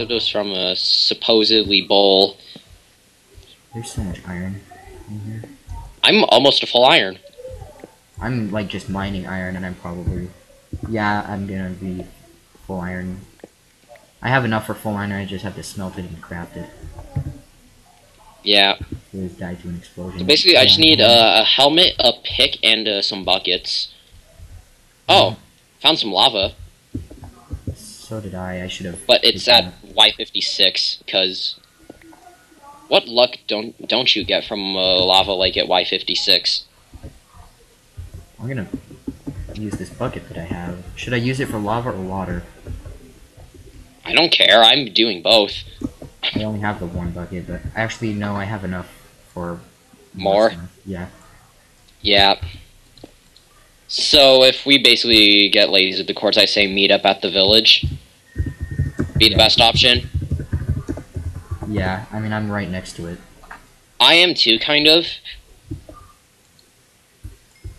it was from a supposedly bowl. There's so much iron in here. I'm almost a full iron. I'm like just mining iron, and I'm probably, yeah, I'm gonna be full iron. I have enough for full iron. I just have to smelt it and craft it. Yeah. So just died to an explosion. So basically, I just need uh, a helmet, a pick, and uh, some buckets. Oh, found some lava, So did I. I should have. but it's at Y56 because what luck don't don't you get from a lava lake at Y56? I'm gonna use this bucket that I have. Should I use it for lava or water? I don't care. I'm doing both. I only have the one bucket, but actually no, I have enough for More? Yeah. Yeah. So if we basically get ladies at the courts, I say meet up at the village. Be the Yeah. best option. Yeah. I mean, I'm right next to it. I am too, kind of.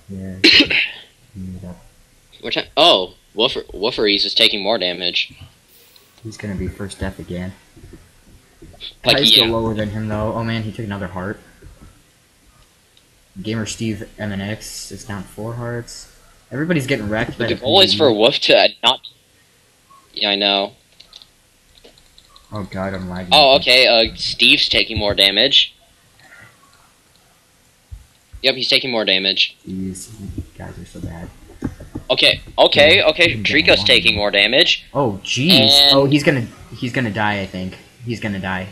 Yeah. Meet up. Which I, oh, Woofer Woofares is taking more damage. He's gonna be first death again. Like, Hei's still lower than him though. Oh man, he took another heart. Gamer Steve MNX is down four hearts. Everybody's getting wrecked. by But the goal is for. Woof to not. Yeah, I know. Oh god, I'm lagging. Oh, okay. Uh, Steve's taking more damage. Yep, he's taking more damage. These guys are so bad. Okay, okay, okay. Treeko's taking more damage. Oh jeez. And- Oh, he's gonna he's gonna die. I think he's gonna die.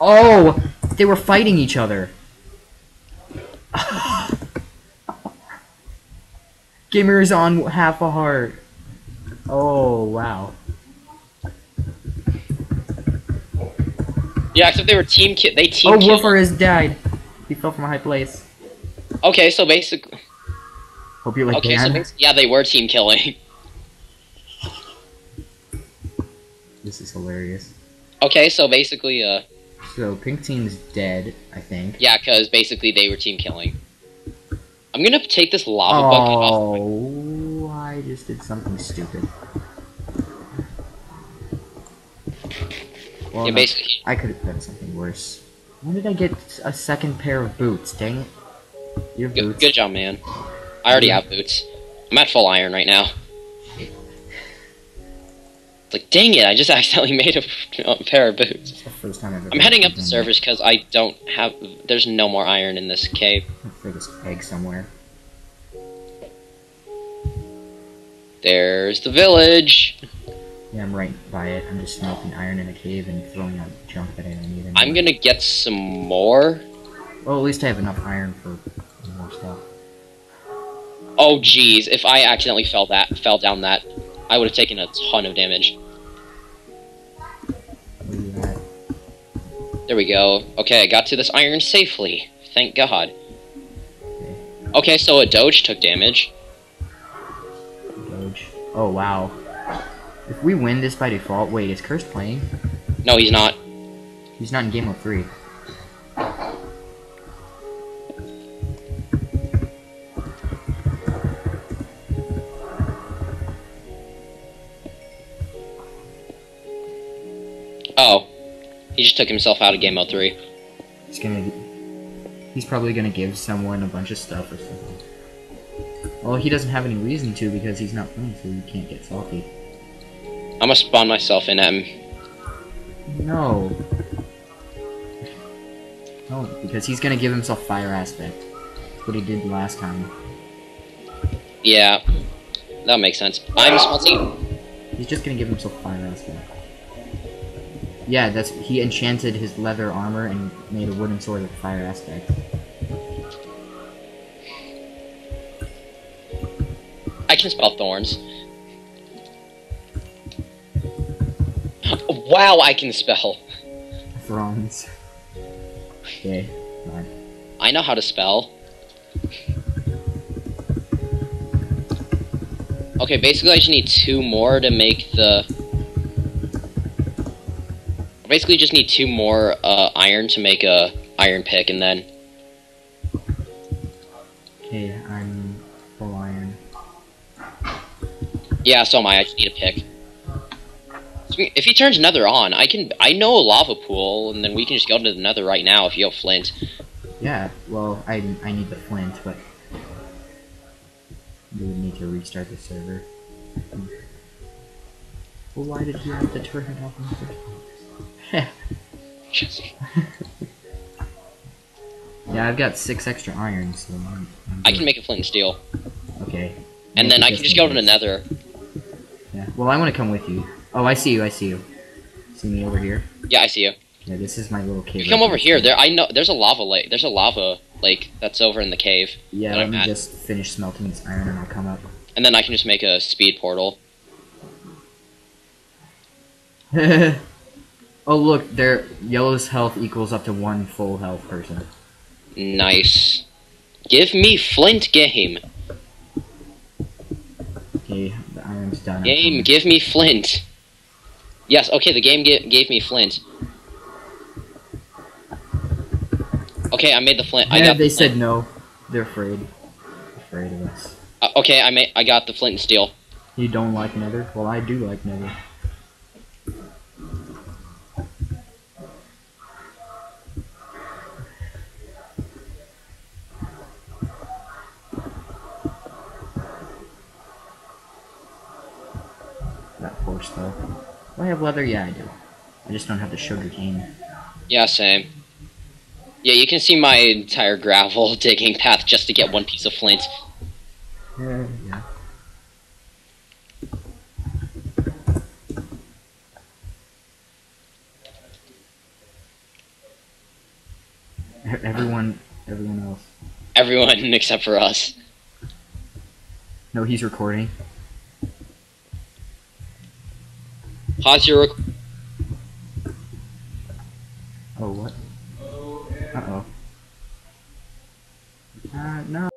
Oh, they were fighting each other. Gamer is on half a heart. Oh wow. Yeah, except they were team. Ki- they team. Oh, Woofer has died. He fell from a high place. Okay, so basically. Hope you like Okay, so Dan. bas- yeah, they were team killing. This is hilarious. Okay, so basically, uh, So pink team's dead, I think. yeah, because basically they were team killing. I'm gonna take this lava bucket off. Oh, I just did something stupid. Well, Yeah, no, basically, I could have done something worse. When did I get a second pair of boots? Dang it. Your good, boots. good job, man. I already have boots. I'm at full iron right now. It's like, dang it! I just accidentally made a, a pair of boots. First time I've ever I'm heading up the servers because I don't have. There's no more iron in this cave. I'll this egg somewhere. There's the village. Yeah, I'm right by it. I'm just smelting iron in a cave and throwing out junk that I don't need anymore. I'm gonna get some more. Well, at least I have enough iron for more stuff. Oh jeez, if I accidentally fell that fell down that, I would have taken a ton of damage. There we go. Okay, I got to this iron safely. Thank God. Okay, so a doge took damage. Doge. Oh, wow. If we win this by default, wait, is Curse playing? No, he's not. He's not in game mode 3. He just took himself out of game mode three. He's gonna. He's probably gonna give someone a bunch of stuff or something. Well, he doesn't have any reason to because he's not playing, so he can't get salty. I'm gonna spawn myself in M. No. No, because he's gonna give himself fire aspect. What he did last time. Yeah, that makes sense. I'm salty. He's just gonna give himself fire aspect. Yeah, that's he enchanted his leather armor and made a wooden sword with fire aspect. I can spell thorns. Wow, I can spell. Thrones. Okay, fine. I know how to spell. Okay, basically I just need two more to make the... Basically just need two more uh, iron to make a iron pick, and then... Okay, I'm full iron. Yeah, so am I. I just need a pick. If he turns Nether on, I can. I know a lava pool, and then we can just go to the Nether right now if you have flint. Yeah, well, I, I need the flint, but we would need to restart the server. Well, why did you have to turn it off in the first place? yeah, I've got six extra iron, so I'm, I'm I can make a flint and steel, Okay. and Make then I can just go to the Nether. Yeah. Well, I want to come with you. Oh, I see you. I see you. See me over here? Yeah, I see you. Yeah, this is my little cave. You come over here, there I know there's a lava lake. There's a lava lake that's over in the cave, Yeah, let I'm me at. just finish smelting this iron and I'll come up. and then I can just make a speed portal. oh look, their yellow's health equals up to one full health person. Nice. Give me flint game. Okay, the iron's done. Game, give me flint. Yes, okay, the game ga- gave me flint. Okay, I made the flint. I got they the said no. They're afraid. Afraid of us. Uh, okay, I made. I got the flint and steel. You don't like Nether? Well, I do like Nether. Though. Do I have leather? Yeah, I do. I just don't have the sugar cane. Yeah, same. Yeah, you can see my entire gravel digging path just to get one piece of flint. Yeah, yeah. Everyone, everyone else. Everyone except for us. No, he's recording. Pause your. Rec- Oh, what? Uh oh. Uh, no.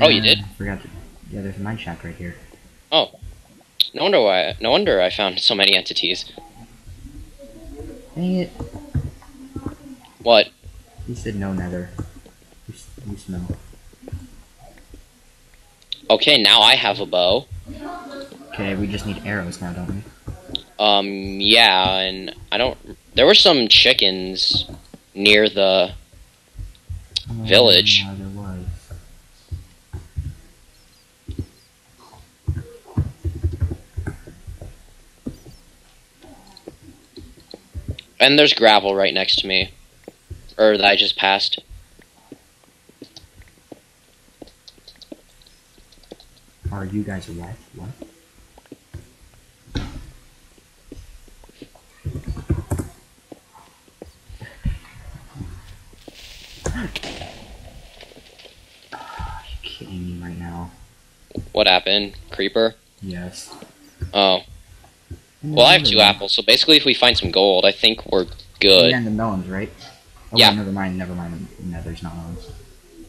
Oh, you did? Yeah, I Forgot to. Yeah, there's a mine shaft right here. Oh, no wonder why. No wonder I found so many entities. Dang it. What? He said no nether. You, you smell. Okay, now I have a bow. Okay, we just need arrows now, don't we? Um, yeah, and I don't. There were some chickens near the. Village. Oh, there was. And there's gravel right next to me. Or that I just passed. Are you guys alive? What? Are you kidding me right now? What happened? Creeper? Yes. Oh. Well, I have two apples, so basically, if we find some gold, I think we're good. Yeah, and the melons, right? Oh, Yeah. wait, never mind, never mind. No, there's not melons.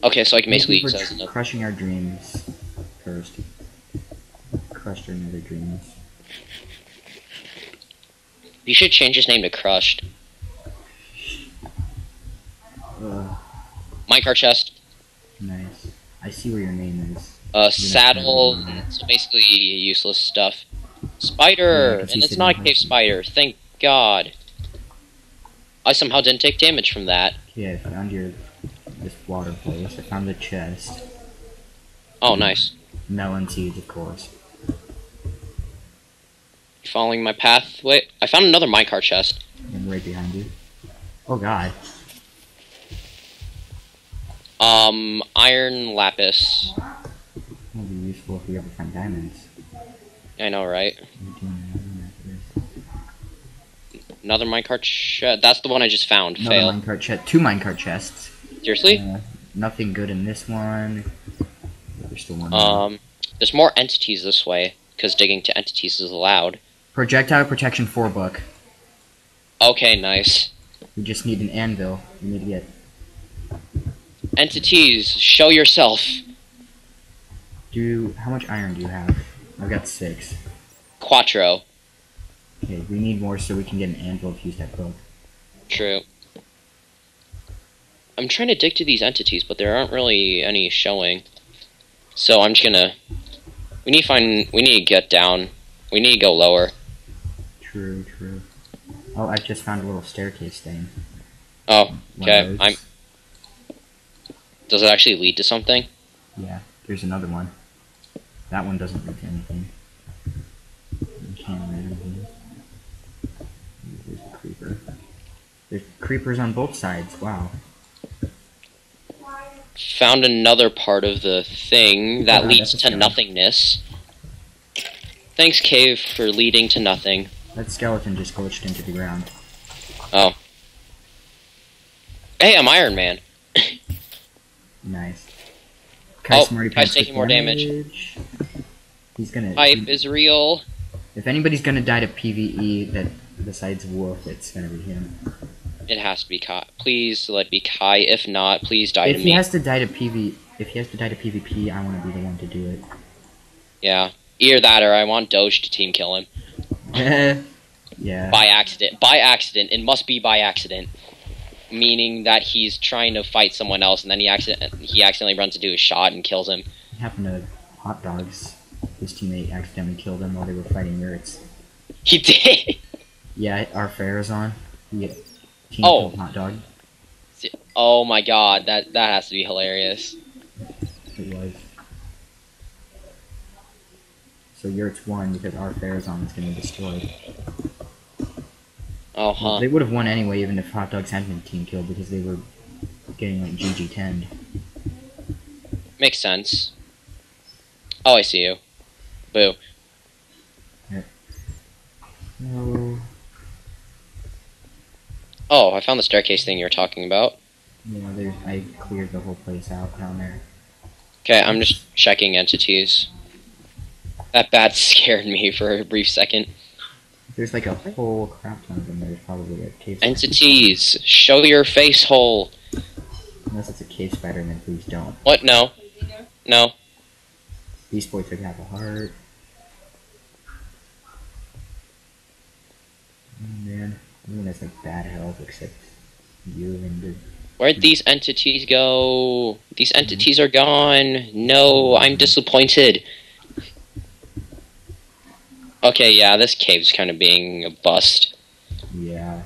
Okay, so I can basically use those. crushing our dreams first. Crushed our nether dreams. You should change his name to Crushed. Ugh, Minecart chest, nice. I see where your name is. uh, saddle, so basically useless stuff. Yeah, Spider, see and it's not a cave spider. Thank God. I somehow didn't take damage from that. Yeah, I found your this water place. I found the chest. Oh, nice. Melon seeds, of course. Following my pathway, I found another minecart chest. And right behind you. Oh god. Um, iron lapis. That'll be useful if we ever find diamonds. I know, right? Another minecart chest. That's the one I just found. Another Fail. minecart chest. Two minecart chests. Seriously? Uh, nothing good in this one. There's still one. more. Um, there's more entities this way because digging to entities is allowed. Projectile protection four book. Okay, nice. We just need an anvil. We need to get. Entities, show yourself. Do how much iron do you have? I've got six. Quattro. Okay, we need more so we can get an anvil to use that book. True. I'm trying to dig to these entities, but there aren't really any showing. So I'm just gonna. We need to find. We need to get down. We need to go lower. True, true. Oh, I just found a little staircase thing. Oh, okay. I'm. Does it actually lead to something? Yeah, there's another one. That one doesn't lead to anything. You can't anything. There's a creeper. There's creepers on both sides. Wow. Found another part of the thing that Ah, leads to nothingness. Thanks, cave, for leading to nothing. That skeleton just glitched into the ground. Oh. Hey, I'm Iron Man. Nice. Oh, Smarty Kai's taking more damage. He's gonna. Pipe is real. If anybody's gonna die to PVE that besides Wolf, it's gonna be him. It has to be Kai. Please let it be Kai. If not, please die if to he has to die to PV, if he has to die to PvP, I want to be the one to do it. Yeah. Either that or I want Doge to team kill him. yeah. By accident. By accident. It must be by accident. Meaning that he's trying to fight someone else and then he accident he accidentally runs into a shot and kills him. It happened to Hot Dogs. His teammate accidentally killed him while they were fighting Yurts. He did. Yeah, our fair is on. He team Oh. Hot Dog. Oh my god, that that has to be hilarious. It was. So Yurts won because our fair is on is getting destroyed. Oh huh. They would have won anyway, even if Hot Dogs hadn't been team killed, because they were getting like GG 10. Makes sense. Oh, I see you. Boo. No. Oh, I found the staircase thing you were talking about. Yeah, there's, I cleared the whole place out down there. Okay, I'm just checking entities. That bat scared me for a brief second. There's like a whole crap ton of them. There's probably a cave. spider. Entities, show your face hole. Unless it's a cave spider, then please don't. What? No. No. Beast Boy took have a heart. Oh man, everyone has like bad health except you and the. Where'd these entities go? These mm-hmm. entities are gone. No, I'm mm-hmm. disappointed. Okay, yeah, this cave's kind of being a bust. Yeah.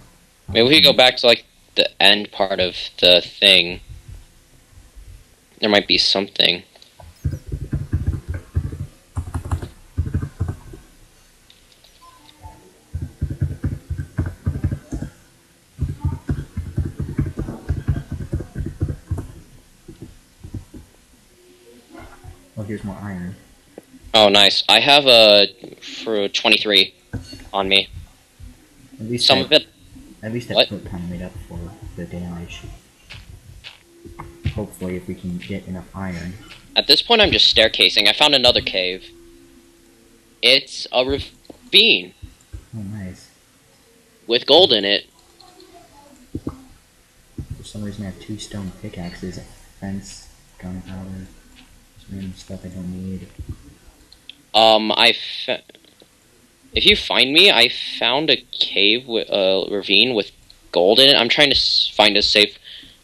Maybe we could go back to like the end part of the thing. There might be something. Oh, here's more iron. Oh, nice. I have a for 23 on me. At least Some I, of it. At least foot kind of made up for the damage. Hopefully, if we can get enough iron. At this point, I'm just staircasing. I found another cave. It's a ravine Oh, nice. with gold in it. For some reason, I have two stone pickaxes, a fence, gunpowder, some random stuff I don't need. Um, I fa- if you find me, I found a cave with a ravine with gold in it. I'm trying to find a safe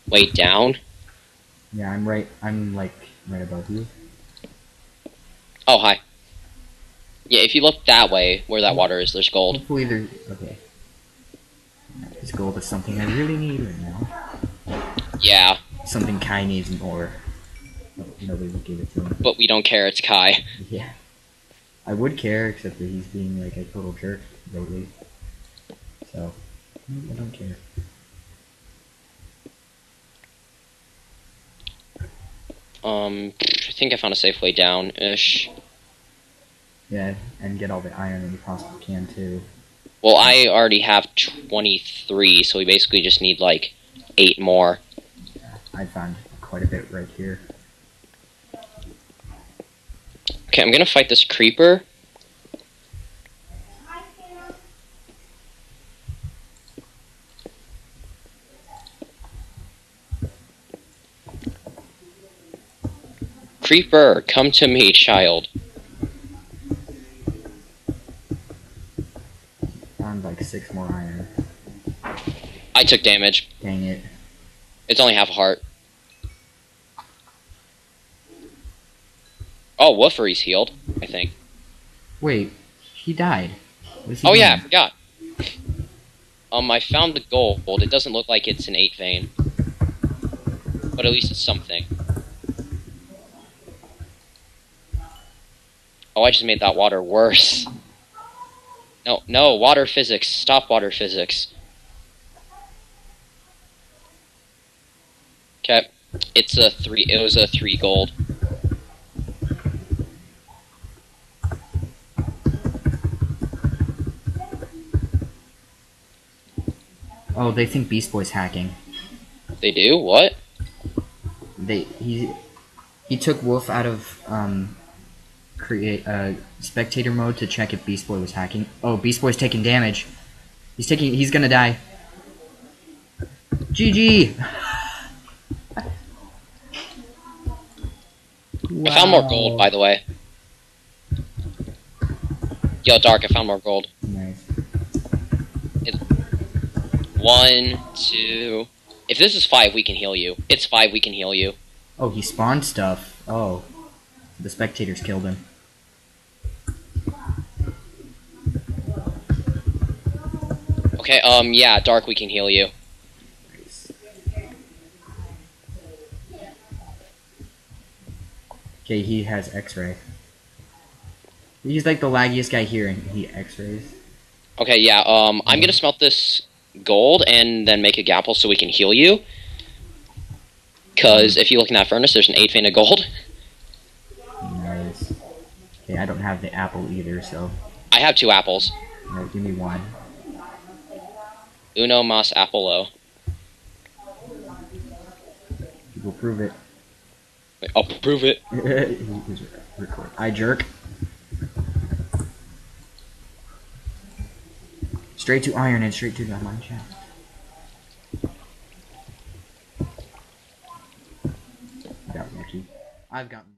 way down. Yeah, I'm right. I'm like right above you. Oh, hi. Yeah, if you look that way, where that water is, there's gold. Hopefully, there. Okay. This gold is something I really need right now. Yeah, Something Kai needs more. But nobody will give it to him. but we don't care. It's Kai. Yeah. I would care, except that he's being like a total jerk lately. So, I don't care. Um, I think I found a safe way down ish. Yeah, and get all the iron that you possibly can too. Well, I already have 23, so we basically just need like eight more. I found quite a bit right here. Okay, I'm gonna fight this creeper. Creeper, come to me, child. Found like six more iron. I took damage. Dang it. It's only half a heart. Oh, Woofery's healed, I think. Wait, he died. He Oh yeah, I forgot. Um, I found the gold. It doesn't look like it's an eight vein, but at least it's something. Oh, I just made that water worse. No, no, water physics. Stop water physics. Okay, it's a three. It was a three gold. Oh, they think Beast Boy's hacking. They do what? They he he took Wolf out of um create uh spectator mode to check if Beast Boy was hacking. Oh, Beast Boy's taking damage. He's taking he's gonna die. GG. I found more gold, by the way. Yo, Dark, I found more gold. Nice. One, two. If this is five, we can heal you. It's five, we can heal you. Oh, he spawned stuff. Oh, the spectators killed him. Okay, um, yeah, Dark, we can heal you. Okay, he has X-ray. He's like the laggiest guy here, and he X-rays. Okay, yeah, um, I'm gonna smelt this gold and then make a gapple so we can heal you. Cause if you look in that furnace, there's an eight vein of gold. Nice. Okay, I don't have the apple either, so I have two apples. no, give me one. Uno mas appolo. We'll prove it. I'll prove it. He is record. I jerk. Straight to iron and straight to the mine shaft. Got lucky. I've gotten